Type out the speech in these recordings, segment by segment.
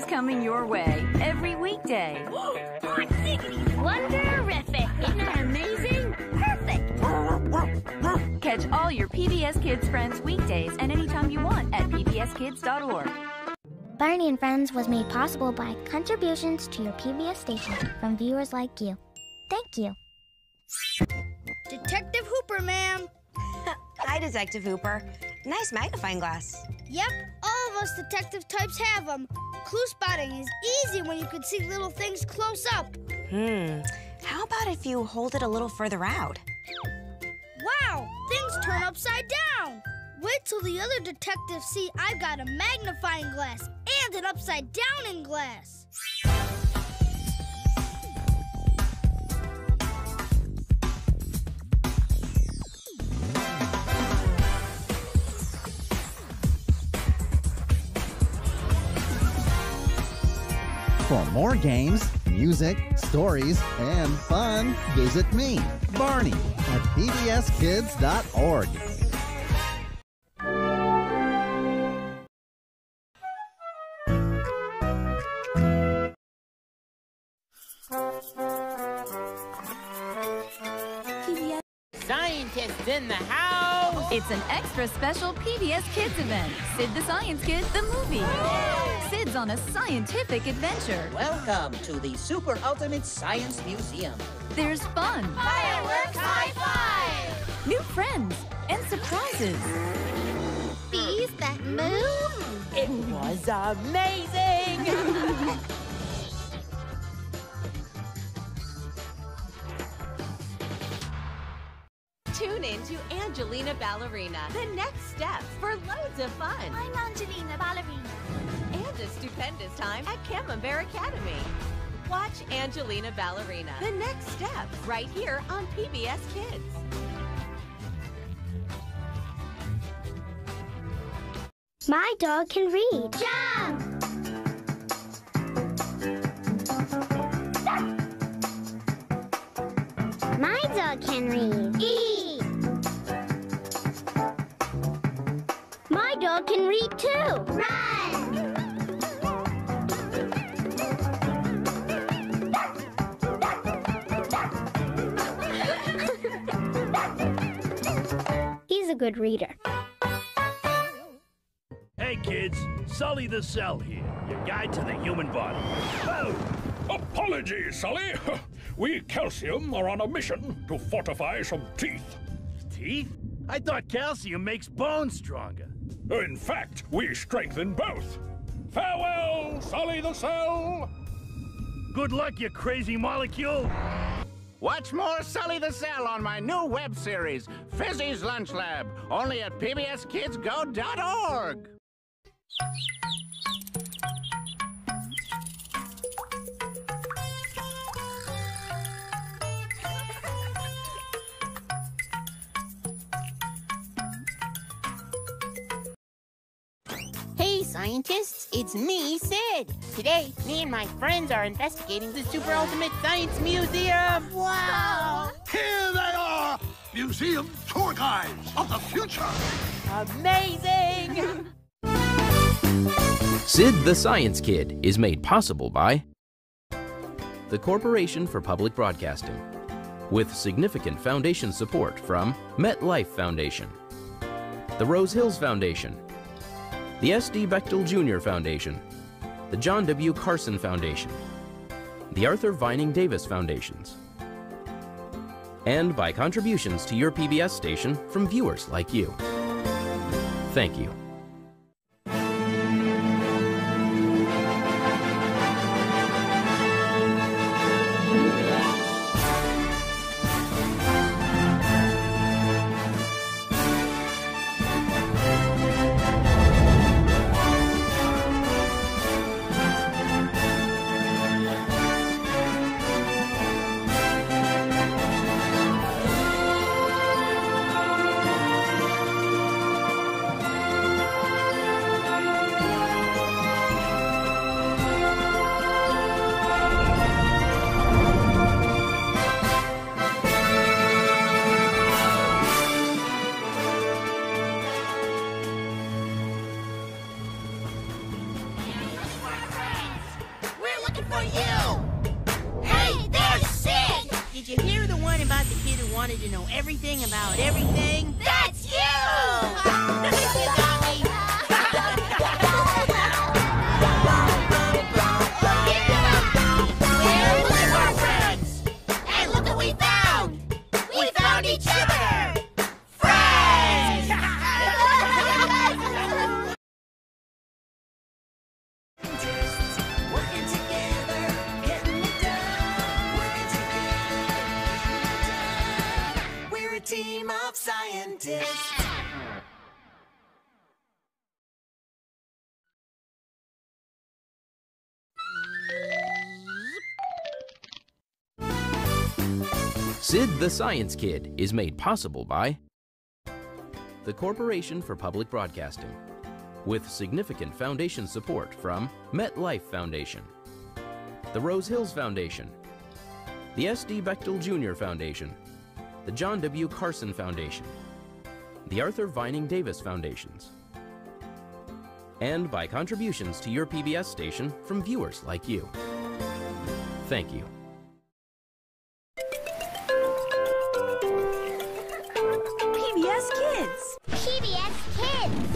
news coming your way every weekday. Wonderific! Isn't that amazing? Perfect! Catch all your PBS Kids friends weekdays and anytime you want at pbskids.org. Barney and Friends was made possible by contributions to your PBS station from viewers like you. Thank you. Detective Hooper, ma'am. Hi, Detective Hooper. Nice magnifying glass. Yep, all of us detective types have them. Clue spotting is easy when you can see little things close up. Hmm. How about if you hold it a little further out? Wow, things turn upside down. Wait till the other detectives see I've got a magnifying glass and an upside down in glass. For more games, music, stories, and fun, visit me, Barney, at pbskids.org. Scientists in the house! It's an extra special PBS Kids event. Sid the Science Kid, the movie. Sid's on a scientific adventure. Welcome to the Super Ultimate Science Museum. There's fun, Fireworks high five! new friends, and surprises. Bees that move? It was amazing! Angelina Ballerina, the next step for loads of fun I'm Angelina Ballerina. and a stupendous time at Camembert Academy. Watch Angelina Ballerina, the next step right here on PBS Kids. My dog can read. Jump! My dog can read. E! Read too. Run! He's a good reader. Hey kids, Sully the Cell here, your guide to the human body. Oh, Apologies, Sully. We calcium are on a mission to fortify some teeth. teeth? I thought calcium makes bones stronger. In fact, we strengthen both. Farewell, Sully the Cell. Good luck, you crazy molecule. Watch more Sully the Cell on my new web series, Fizzy's Lunch Lab, only at pbskidsgo.org. scientists, it's me, Sid. Today, me and my friends are investigating the Super Ultimate Science Museum. Wow! Here they are, museum tour guides of the future. Amazing! Sid the Science Kid is made possible by the Corporation for Public Broadcasting, with significant foundation support from MetLife Foundation, the Rose Hills Foundation, the S.D. Bechtel Jr. Foundation, the John W. Carson Foundation, the Arthur Vining Davis Foundations, and by contributions to your PBS station from viewers like you. Thank you. For you! Hey, there's Sid! Did you hear the one about the kid who wanted to know everything about everything? That's you! Sid the Science Kid is made possible by the Corporation for Public Broadcasting, with significant foundation support from MetLife Foundation, the Rose Hills Foundation, the S.D. Bechtel Jr. Foundation, the John W. Carson Foundation, the Arthur Vining Davis Foundations, and by contributions to your PBS station from viewers like you. Thank you.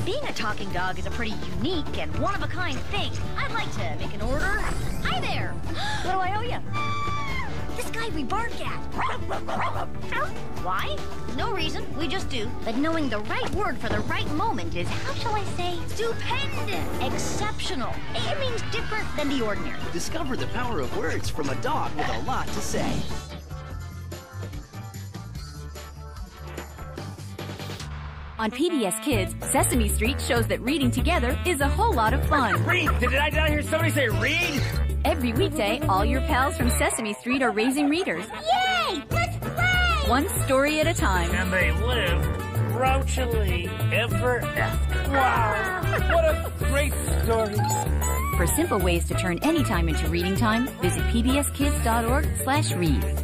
Being a talking dog is a pretty unique and one-of-a-kind thing. I'd like to make an order. Hi there! what do I owe you? This guy we bark at. Why? No reason. We just do. But knowing the right word for the right moment is, how shall I say, stupendous, exceptional. It means different than the ordinary. Discover the power of words from a dog with a lot to say. On PBS Kids, Sesame Street shows that reading together is a whole lot of fun. Read! Did I not hear somebody say read? Every weekday, all your pals from Sesame Street are raising readers, Yay! Let's play! one story at a time. And they live grouchily ever after. Wow! What a great story! For simple ways to turn any time into reading time, visit pbskids.org/read. Every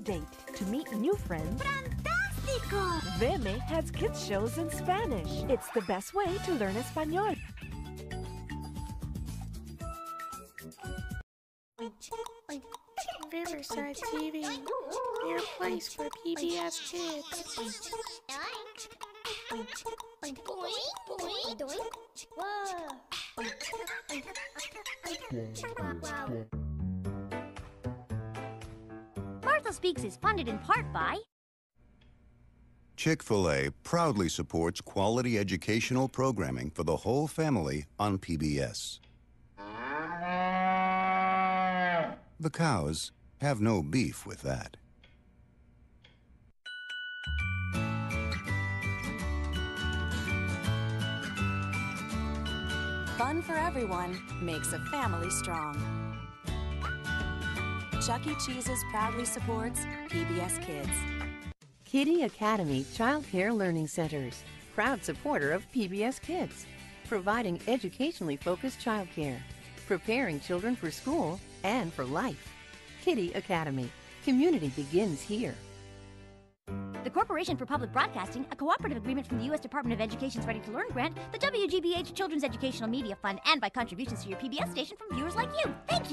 a date to meet new friends. Fantástico! V-me has kids shows in Spanish. It's the best way to learn Espanol. Riverside TV, your place for PBS Kids. Martha Speaks is funded in part by Chick fil A proudly supports quality educational programming for the whole family on PBS. The cows have no beef with that. Fun for everyone makes a family strong. Chuck E. Cheese's proudly supports PBS Kids. Kiddie Academy Child Care Learning Centers, proud supporter of PBS Kids, providing educationally focused childcare, preparing children for school and for life. Kiddie Academy. Community begins here. the Corporation for Public Broadcasting, a cooperative agreement from the U.S. Department of Education's Ready to Learn grant, the WGBH Children's Educational Media Fund, and by contributions to your PBS station from viewers like you. Thank you.